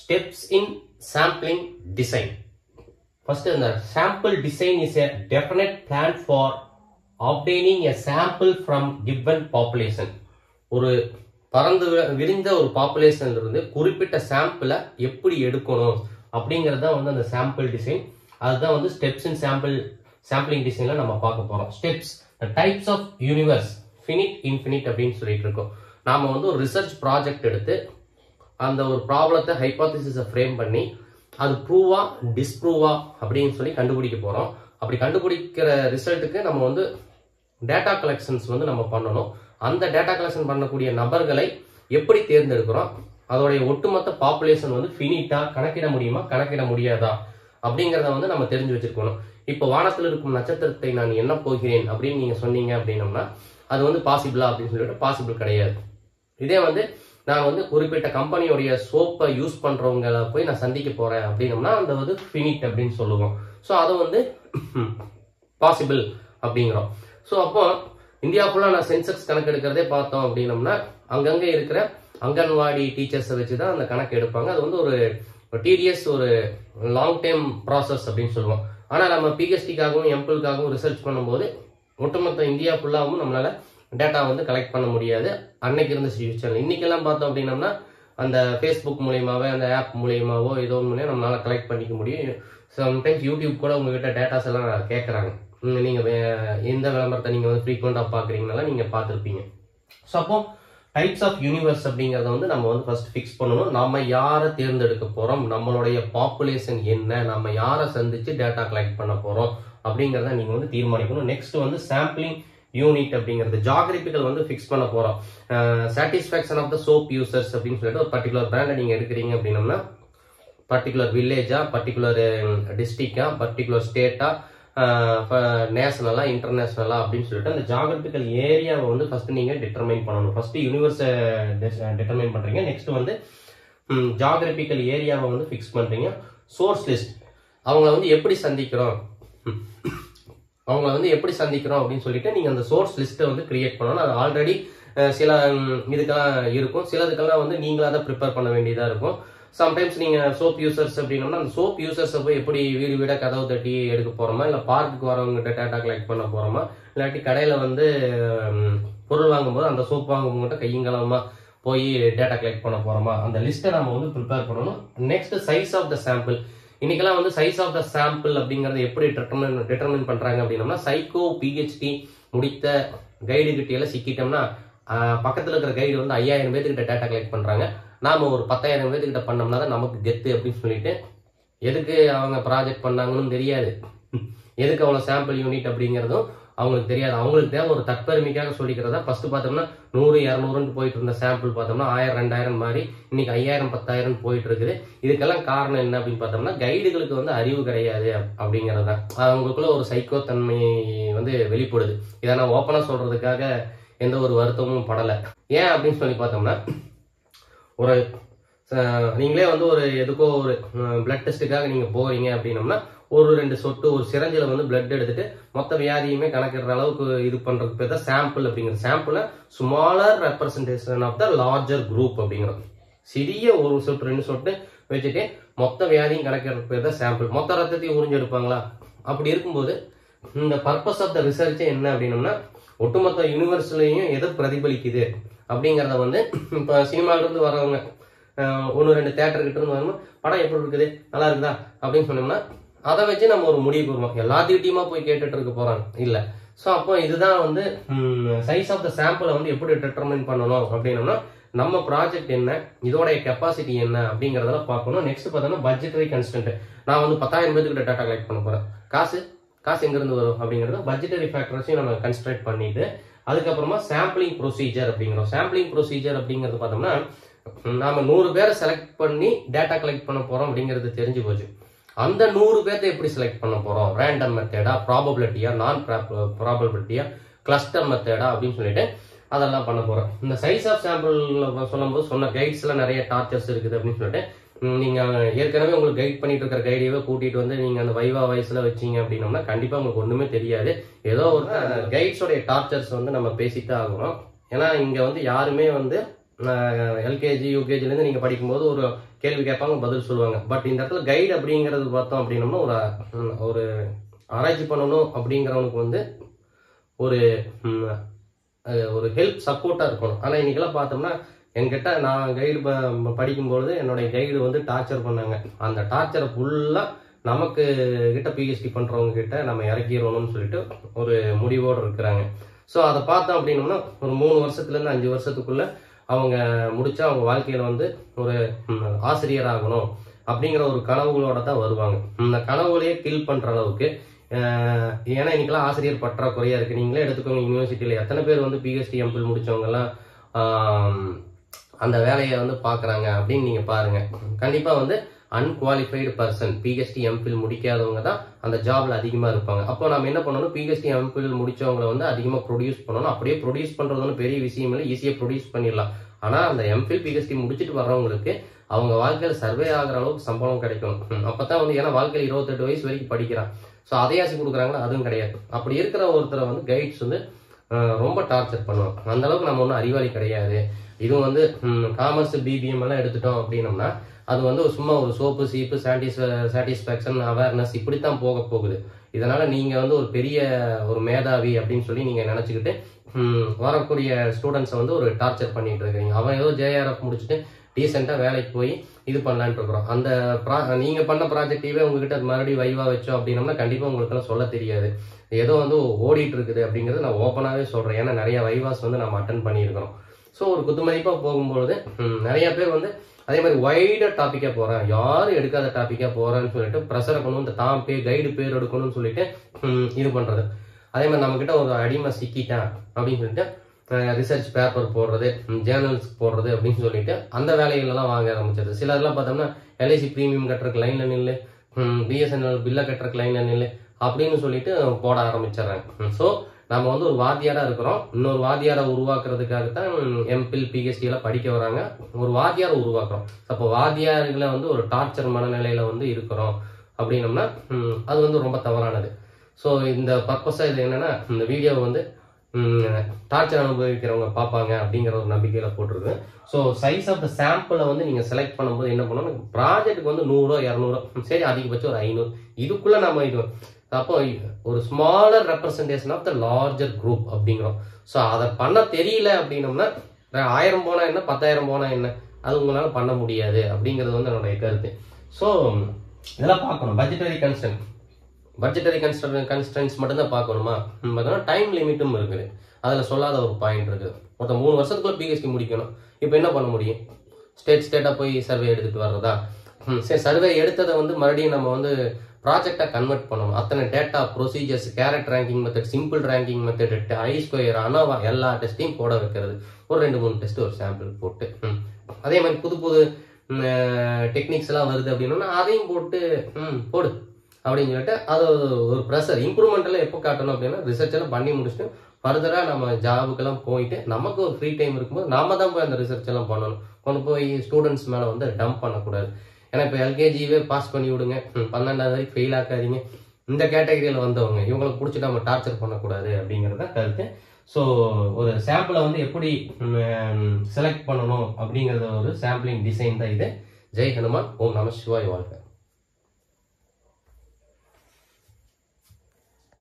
Steps in sampling design first அந்த sample design is a definite plan for obtaining a sample from given population. ஒரு பறந்து விரிந்த ஒரு பாப்புலேஷன்ல இருந்து குறிப்பிட்ட சாம்பிளை எப்படி எடுக்கணும் அப்படிங்கிறது தான் வந்து அந்த சாம்பிள் டிசைன் அதுதான் வந்து ஸ்டெப்ஸ் இன் சாம்பிள் சாம்பிளிங் டிசைன்ல நம்ம பார்க்க போறோம். Steps types of universe finite infinite அப்படின்னு சொல்லிட்டு இருக்கோம். நாம வந்து ஒரு ரிசர்ச் ப்ராஜெக்ட் எடுத்து அந்த ஒரு ப்ராப்ளத்தை ஹைபாத்திசிஸை ஃப்ரேம் பண்ணி அது ப்ரூவா டிஸ்ப்ரூவா அப்படின்னு சொல்லி கண்டுபிடிக்க போகிறோம் அப்படி கண்டுபிடிக்கிற ரிசல்ட்டுக்கு நம்ம வந்து டேட்டா கலெக்ஷன்ஸ் வந்து நம்ம பண்ணணும். அந்த டேட்டா கலெக்ஷன் பண்ணக்கூடிய நபர்களை எப்படி தேர்ந்தெடுக்கிறோம்? அதோடைய ஒட்டுமொத்த பாப்புலேஷன் வந்து ஃபினிட்டா கணக்கிட முடியுமா கணக்கிட முடியாதா? அப்படிங்கிறத வந்து நம்ம தெரிஞ்சு வச்சிருக்கணும். இப்போ வானத்தில் இருக்கும் நட்சத்திரத்தை நான் என்ன போகிறேன் அப்படின்னு நீங்க சொன்னீங்க அப்படின்னம்னா அது வந்து பாசிபிளா அப்படின்னு சொல்லிட்டு பாசிபிள் கிடையாது. இதே வந்து நான் வந்து குறிப்பிட்ட கம்பெனியோடைய சோப்பை யூஸ் பண்ணுறவங்களை போய் நான் சந்திக்க போகிறேன் அப்படின்னம்னா அந்த வந்து ஃபினிட் அப்படின்னு சொல்லுவோம். ஸோ அதை வந்து பாசிபிள் அப்படிங்கிறோம். ஸோ அப்போ இந்தியா ஃபுல்லாக நான் சென்செக்ஸ் கணக்கு எடுக்கிறதே பார்த்தோம் அப்படின்னம்னா அங்கங்கே இருக்கிற அங்கன்வாடி டீச்சர்ஸை வச்சு தான் அந்த கணக்கு எடுப்பாங்க. அது வந்து ஒரு டிடிஎஸ் ஒரு லாங் டைம் ப்ராசஸ் அப்படின்னு சொல்லுவோம். ஆனால் நம்ம பிஹெச்டிக்காகவும் எம்பிளுக்காகவும் ரிசர்ச் பண்ணும்போது ஒட்டுமொத்த இந்தியா ஃபுல்லாகவும் நம்மளால டேட்டா வந்து கலெக்ட் பண்ண முடியாது. அன்னைக்கு இருந்த சுச்சுவேஷன் இன்னைக்கெல்லாம் பார்த்தோம் அப்படின்னம்னா அந்த ஃபேஸ்புக் மூலியமாகவே அந்த ஆப் மூலியமாகவோ ஏதோ ஒன்று நம்மளால் கலெக்ட் பண்ணிக்க முடியும். சம்டைம்ஸ் யூடியூப் கூட உங்ககிட்ட டேட்டாஸ் எல்லாம் கேட்குறாங்க நீங்கள் வே- எந்த விளம்பரத்தை நீங்கள் வந்து ஃப்ரீக்வெண்ட்டாக பார்க்குறீங்கனால நீங்கள் பார்த்துருப்பீங்க. ஸோ அப்போ டைப்ஸ் ஆஃப் யூனிவர்ஸ் அப்படிங்கிறத வந்து நம்ம வந்து ஃபர்ஸ்ட் ஃபிக்ஸ் பண்ணணும். நம்ம யாரை தேர்ந்தெடுக்க போகிறோம் நம்மளுடைய பாப்புலேஷன் என்ன? நம்ம யாரை சந்தித்து டேட்டா கலெக்ட் பண்ண போகிறோம் அப்படிங்கிறத நீங்கள் வந்து தீர்மானிக்கணும். நெக்ஸ்ட் வந்து சாம்பிளிங் யூனிட் அப்படிங்கிறது ஜாகிரபிக்கல் வந்து ஃபிக்ஸ் பண்ண போறோம். Satisfaction of the soap users அப்படின்னு சொல்லிட்டு ஒரு பர்டிகுலர் பிராண்டை நீங்க எடுக்கிறீங்க அப்படின்னம்னா பர்டிகுலர் வில்லேஜா பர்டிகுலர் டிஸ்ட்ரிக்டா பர்டிகுலர் ஸ்டேட்டா நேஷனலா இன்டர்நேஷனலா அப்படின்னு சொல்லிட்டு அந்த ஜாகிரபிக்கல் ஏரியாவை வந்து ஃபர்ஸ்ட் நீங்க டிட்டர்மைன் பண்ணணும். ஃபர்ஸ்ட் யூனிவர்ஸை டிட்டர்மைன் பண்றீங்க. நெக்ஸ்ட் வந்து ஜாகிரபிக்கல் ஏரியாவை வந்து ஃபிக்ஸ் பண்றீங்க. சோர்ஸ் லிஸ்ட் அவங்கள வந்து எப்படி சந்திக்கிறோம்? அவங்கள வந்து எப்படி சந்திக்கிறோம் அப்படின்னு சொல்லிட்டு நீங்கள் அந்த சோர்ஸ் லிஸ்ட்டை வந்து கிரியேட் பண்ணணும். அது ஆல்ரெடி சில இதுக்கெல்லாம் இருக்கும். சிலதுக்கெல்லாம் வந்து நீங்களாக தான் ப்ரிப்பேர் பண்ண வேண்டியதாக இருக்கும். சம்டைம்ஸ் நீங்கள் சோப் யூசர்ஸ் அப்படின்னோம்னா அந்த சோப் யூசர்ஸை போய் எப்படி வீடு வீடாக கதவு தட்டி எடுக்க போகிறோமா இல்லை பார்க்குக்கு வரவங்ககிட்ட டேட்டா கலெக்ட் பண்ண போகிறோமா இல்லாட்டி கடையில் வந்து பொருள் வாங்கும்போது அந்த சோப் வாங்குவங்ககிட்ட கையங்கலமாக போய் டேட்டா கலெக்ட் பண்ண போகிறோமா அந்த லிஸ்ட்டை நம்ம வந்து ப்ரிப்பேர் பண்ணணும். Next size of the sample இன்னைக்கெல்லாம் வந்து சைஸ் ஆஃப் த சாம்பிள் அப்படிங்கறத எப்படி டிட்டர்மின் டிட்டர்மின் பண்றாங்க அப்படின்னம்னா சைக்கோ பிஹெச்டி முடித்த கைடு கிட்ட சிக்கிட்டோம்னா பக்கத்தில் இருக்கிற கைடு வந்து ஐயாயிரம் பேர்த்துக்கிட்ட டேட்டா கலெக்ட் பண்றாங்க. நாம ஒரு பத்தாயிரம் பேர்த்துக்கிட்ட பண்ணோம்னா தான் நமக்கு கெத்து அப்படின்னு சொல்லிட்டு எதுக்கு அவங்க ப்ராஜெக்ட் பண்ணாங்கன்னு தெரியாது. எதுக்கு அவ்வளோ சாம்பிள் யூனிட் அப்படிங்கிறதும் அவங்களுக்கு தெரியாது. அவங்களுக்கு தேவை ஒரு தற்பெருமைக்காக சொல்லிக்கிறதா? ஃபர்ஸ்ட் பார்த்தோம்னா நூறு இரநூறுன்னு போயிட்டு இருந்த சாம்பிள் பார்த்தோம்னா ஆயிரம் ரெண்டாயிரம் மாதிரி இன்னைக்கு ஐயாயிரம் பத்தாயிரம் போயிட்டு இருக்குது. இதுக்கெல்லாம் காரணம் என்ன அப்படின்னு பார்த்தோம்னா கைடுகளுக்கு வந்து அறிவு கிடையாது அப்படிங்கிறது. தான் அவங்களுக்குள்ள ஒரு சைக்கோ தன்மை வந்து வெளிப்படுது. இதை நான் ஓப்பனாக சொல்றதுக்காக எந்த ஒரு வருத்தமும் படலை. ஏன் அப்படின்னு சொல்லி பார்த்தோம்னா ஒரு நீங்களே வந்து ஒரு எதுக்கோ ஒரு பிளட் டெஸ்ட்டுக்காக நீங்கள் போகிறீங்க அப்படின்னம்னா ஒரு ரெண்டு சொட்டு ஒரு சிரஞ்சில் வந்து பிளட் எடுத்துட்டு மொத்த வியாதியுமே கணக்கிடுற அளவுக்கு இது பண்ணுறதுக்கு பேர் தான் சாம்பிள் அப்படிங்கிற sample smaller representation of the larger group அப்படிங்கிறது. சிறிய ஒரு சொட்டு ரெண்டு சொட்டு வச்சுட்டு மொத்த வியாதியும் கணக்கிடுறதுக்கு பேர் தான் சாம்பிள் மொத்த ரத்தத்தையும் உறிஞ்சு எடுப்பாங்களா? அப்படி இருக்கும்போது இந்த பர்பஸ் ஆஃப் த ரிசர்ச் என்ன அப்படின்னம்னா ஒட்டுமொத்த யூனிவர்ஸ்லையும் எதை பிரதிபலிக்குது அப்படிங்கிறத வந்து இப்போ சினிமாவிலேருந்து வரவங்க ஒன்று ரெண்டு தேட்டர்கிட்ட இருந்து வரணும் படம் எப்படி இருக்குது? நல்லா இருக்குதா? அப்படின்னு சொன்னோம்னா அதை வச்சு நம்ம ஒரு முடிவு வருவோம் எல்லாத்துக்கிட்டையுமா போய் கேட்டுட்டு இருக்க போறாங்க. இல்ல. ஸோ அப்போ இதுதான் வந்து சைஸ் ஆஃப் த சாம்பிளை வந்து எப்படி டிட்டர்மைன் பண்ணணும் அப்படின்னோம்னா நம்ம ப்ராஜெக்ட் என்ன இதோடைய கெப்பாசிட்டி என்ன அப்படிங்கிறதெல்லாம் பார்க்கணும். நெக்ஸ்ட் பார்த்தோம்னா பட்ஜெட்டரி கன்ஸ்டன்ட் நான் வந்து பத்தாயிரம் பேருக்கு டேட்டா கலெக்ட் பண்ண போறேன். காசு? காசு எங்கேருந்து வரும் அப்படிங்கிறது பட்ஜெட்டரி ஃபேக்டர்ஸையும் நம்ம கன்ஸ்ட்ரக்ட் பண்ணிட்டு அதுக்கப்புறமா சாம்பிளிங் ப்ரொசீஜர் அப்படிங்கிறோம். சாம்பிளிங் ப்ரொசீஜர் அப்படிங்கிறது பார்த்தோம்னா நாம நூறு பேரை செலக்ட் பண்ணி டேட்டா கலெக்ட் பண்ண போறோம் அப்படிங்கிறது தெரிஞ்சு போச்சு. அந்த நூறு பேர்த்த எப்படி செலக்ட் பண்ண போகிறோம் ரேண்டம் மெத்தேடா ப்ராபபிலிட்டியா நான் ப்ராபபிலிட்டியா கிளஸ்டர் மெத்தேடா அப்படின்னு சொல்லிட்டு அதெல்லாம் பண்ண போகிறோம் இந்த சைஸ் ஆஃப் சாம்பிள் சொல்லும்போது சொன்ன கைட்ஸ்லாம் நிறைய டார்ச்சர்ஸ் இருக்குது அப்படின்னு சொல்லிட்டு நீங்கள் ஏற்கனவே உங்களுக்கு கைட் பண்ணிட்டு இருக்கிற கைடையவே கூட்டிட்டு வந்து நீங்கள் அந்த வைவா வயசில் வச்சீங்க அப்படின்னோம்னா கண்டிப்பாக உங்களுக்கு ஒன்றுமே தெரியாது. ஏதோ ஒரு கைட்ஸோடைய டார்ச்சர்ஸ் வந்து நம்ம பேசிட்டு ஆகணும். ஏன்னா இங்கே வந்து யாருமே வந்து எல்கேஜி யூகேஜிலேருந்து நீங்கள் படிக்கும்போது ஒரு கேள்வி கேட்பாங்க பதில் சொல்லுவாங்க. பட் இந்த இடத்துல கைடு அப்படிங்கிறது பார்த்தோம் அப்படின்னோம்னா ஒரு ஒரு ஆராய்ச்சி பண்ணணும் அப்படிங்கிறவனுக்கு வந்து ஒரு ஒரு ஹெல்ப் சப்போர்ட்டாக இருக்கணும். ஆனால் இன்றைக்கெல்லாம் பார்த்தோம்னா என்கிட்ட நான் கைடு படிக்கும்பொழுது என்னுடைய கைடு வந்து டார்ச்சர் பண்ணாங்க. அந்த டார்ச்சரை ஃபுல்லாக நமக்கு கிட்ட பிஹெச்டி பண்ணுறவங்க கிட்ட நம்ம இறக்கிடணும்னு சொல்லிட்டு ஒரு முடிவோடு இருக்கிறாங்க. ஸோ அதை பார்த்தோம் அப்படின்னோம்னா ஒரு மூணு வருஷத்துலேருந்து அஞ்சு வருஷத்துக்குள்ளே அவங்க முடிச்சா அவங்க வாழ்க்கையில வந்து ஒரு ஆசிரியராகணும் அப்படிங்கிற ஒரு கனவுகளோட தான் வருவாங்க. இந்த கனவுகளையே கில் பண்ற அளவுக்கு ஏன்னா இன்னைக்கெல்லாம் ஆசிரியர் பற்றாக்குறையா இருக்கு. நீங்களே எடுத்துக்கோங்க யூனிவர்சிட்டியில எத்தனை பேர் வந்து பிஹெச்டி எம்பிள் முடிச்சவங்க எல்லாம் அந்த வேலையை வந்து பாக்குறாங்க அப்படின்னு நீங்க பாருங்க. கண்டிப்பா வந்து அன்குவாலிஃபைடு பர்சன் பிஹெச்டி எம்பில் முடிக்காதவங்க தான் அந்த ஜாப்ல அதிகமா இருப்பாங்க. அப்போ நம்ம என்ன பண்ணணும்? பிஹெச்டி எம்பில் முடிச்சவங்களை வந்து அதிகமாக ப்ரொடியூஸ் பண்ணணும். அப்படியே ப்ரொடியூஸ் பண்றது ஒன்றும் பெரிய விஷயம் இல்லை. ஈஸியாக ப்ரொடியூஸ் பண்ணிடலாம். ஆனா அந்த எம்பில் பிஹெச்டி முடிச்சுட்டு வர்றவங்களுக்கு அவங்க வாழ்க்கையில் சர்வே ஆகுற அளவுக்கு சம்பளம் கிடைக்கும். அப்போ அப்பதான் வந்து ஏன்னா வாழ்க்கையில் இருபத்தெட்டு வயசு வரைக்கும் படிக்கிறான். ஸோ அதையாசி கொடுக்குறாங்களா? அதுவும் கிடையாது. அப்படி இருக்கிற ஒருத்தரை வந்து கைட்ஸ் வந்து ரொம்ப டார்ச்சர் பண்ணுவோம் அந்த அளவுக்கு நம்ம ஒன்றும் அறிவாளி கிடையாது. இதுவும் வந்து காமர்ஸ் பிபிஎம் எல்லாம் எடுத்துட்டோம் அப்படின்னம்னா அது வந்து ஒரு சும்மா ஒரு சோப்பு சீப்பு சாட்டிஸ் சாட்டிஸ்ஃபேக்ஷன் அவேர்னஸ் இப்படித்தான் போக போகுது. இதனால நீங்கள் வந்து ஒரு பெரிய ஒரு மேதாவி அப்படின்னு சொல்லி நீங்கள் நினச்சிக்கிட்டு வரக்கூடிய ஸ்டூடெண்ட்ஸை வந்து ஒரு டார்ச்சர் பண்ணிட்டு இருக்கீங்க அவன் ஏதோ ஜேஆர்எஃப் முடிச்சுட்டு டீசெண்டாக வேலைக்கு போய் இது பண்ணலான்ட்டு இருக்கிறோம். அந்த ப்ரா நீங்கள் பண்ண ப்ராஜெக்டையே உங்ககிட்ட மறுபடியும் வைவா வச்சோம் அப்படின்னம்னா கண்டிப்பாக உங்களுக்குலாம் சொல்ல தெரியாது. ஏதோ வந்து ஓடிட்டு இருக்குது அப்படிங்கிறது நான் ஓப்பனாகவே சொல்கிறேன் ஏன்னா நிறைய வைவாஸ் வந்து நம்ம அட்டன் பண்ணியிருக்கிறோம். ஸோ ஒரு குத்துமதிப்பாக போகும்பொழுது நிறைய பேர் வந்து அதே மாதிரி வைடர் டாப்பிக்காக போகிறேன் யாரும் எடுக்காத டாப்பிக்காக போகிறேன்னு சொல்லிட்டு ப்ரெஷர் பண்ணணும் இந்த தான் பேர் கைடு பேர் எடுக்கணும்னு சொல்லிட்டு இது பண்ணுறது அதே மாதிரி நம்மக்கிட்ட ஒரு அடிமை சிக்கிட்டேன் அப்படின்னு சொல்லிட்டு ரிசர்ச் பேப்பர் போடுறது ஜேர்னல்ஸ் போடுறது அப்படின்னு சொல்லிட்டு அந்த வேலைகளெல்லாம் வாங்க ஆரம்பிச்சது. சிலர்லாம் பார்த்தோம்னா எல்ஐசி ப்ரீமியம் கட்டுறதுக்கு லைனில் நில்லு பிஎஸ்என்எல் பில்லை கட்டுறதுக்கு லைனில் நில்லு அப்படின்னு சொல்லிட்டு போட ஆரம்பிச்சிடுறாங்க. ஸோ நம்ம வந்து ஒரு வாத்தியாரா இருக்கிறோம். இன்னொரு வாத்தியாரை உருவாக்குறதுக்காக தான் எம்பில் பிஹெச்டி படிக்க வராங்க. ஒரு வாத்தியாரை உருவாக்குறோம். அப்போ வாத்தியார்களை வந்து ஒரு டார்ச்சர் மனநிலையில வந்து இருக்கிறோம். அப்படின்னம்னா அது வந்து ரொம்ப தவறானது. ஸோ இந்த பர்பஸாக இது என்னன்னா இந்த வீடியோவை வந்து டார்ச்சர் அனுபவிக்கிறவங்க பார்ப்பாங்க அப்படிங்கிற ஒரு நம்பிக்கையில் போட்டிருக்கு ஸோ சைஸ் ஆஃப் த சாம்பிளை வந்து நீங்கள் செலக்ட் பண்ணும்போது என்ன பண்ணணும் ப்ராஜெக்ட்டுக்கு வந்து நூறோ இரநூறோ சரி அதிகபட்சம் ஒரு ஐநூறு. இதுக்குள்ளே நம்ம இது அப்போ ஒரு smaller representation of the larger group அப்படிங்கிறோம். ஸோ அதை பண்ண தெரியல அப்படின்னோம்னா ஆயிரம் போனால் என்ன பத்தாயிரம் போனால் என்ன அது உங்களால் பண்ண முடியாது அப்படிங்கிறது வந்து என்னுடைய கருத்து. ஸோ இதெல்லாம் பார்க்கணும். Budgetary concern budgetary constraint constraints மட்டும்தான் பார்க்கணுமா? பார்த்தோம்னா டைம் லிமிட்டும் இருக்குது. அதில் சொல்லாத ஒரு பாயிண்ட் இருக்குது. மொத்தம் மூணு வருஷத்துக்குள்ள பிஹெச்டி முடிக்கணும். இப்போ என்ன பண்ண முடியும்? ஸ்டேட் ஸ்டேட்டாக போய் சர்வே எடுத்துகிட்டு வர்றதா? ம், சரி சர்வே எடுத்ததை வந்து மறுபடியும் நம்ம வந்து ப்ராஜெக்டாக கன்வெர்ட் பண்ணணும். அத்தனை data procedures Garrett ranking method simple ranking method ஐ ஸ்கொயர் அனோவா எல்லா டெஸ்ட்டையும் போட வைக்கிறது. ஒரு ரெண்டு மூணு டெஸ்ட் ஒரு சாம்பிள் போட்டு ம். அதே மாதிரி புது புது டெக்னிக்ஸ் எல்லாம் வருது அப்படின்னா அதையும் போட்டு ம் போடு. அப்படின்னு சொல்லிட்டு அது ஒரு ப்ரெஷர் இம்ப்ரூவ்மெண்ட்டில் எப்போ காட்டணும் அப்படின்னா ரிசர்ச் எல்லாம் பண்ணி முடிச்சுட்டு ஃபர்தராக நம்ம ஜாபுக்கெல்லாம் போயிட்டு நமக்கு ஒரு ஃப்ரீ டைம் இருக்கும்போது நாம தான் போய் அந்த ரிசர்ச் எல்லாம் பண்ணணும். கொண்டு போய் ஸ்டூடெண்ட்ஸ் மேலே வந்து டம்ப் பண்ணக்கூடாது. ஏன்னா இப்போ எல்கேஜியே பாஸ் பண்ணி விடுங்க. பன்னெண்டாவது வரைக்கும் ஃபெயில் ஆக்காதீங்க. இந்த கேட்டகரியில் வந்தவங்க இவங்களுக்கு பிடிச்சி நம்ம டார்ச்சர் பண்ணக்கூடாது அப்படிங்கிறது தான் கருத்து. ஸோ ஒரு சாம்பிளை வந்து எப்படி செலக்ட் பண்ணணும் அப்படிங்கிறத ஒரு சாம்பிளிங் டிசைன் தான் இது. ஜெய் ஹனுமான் ஓம் நம சிவாய் வாழ்க்கை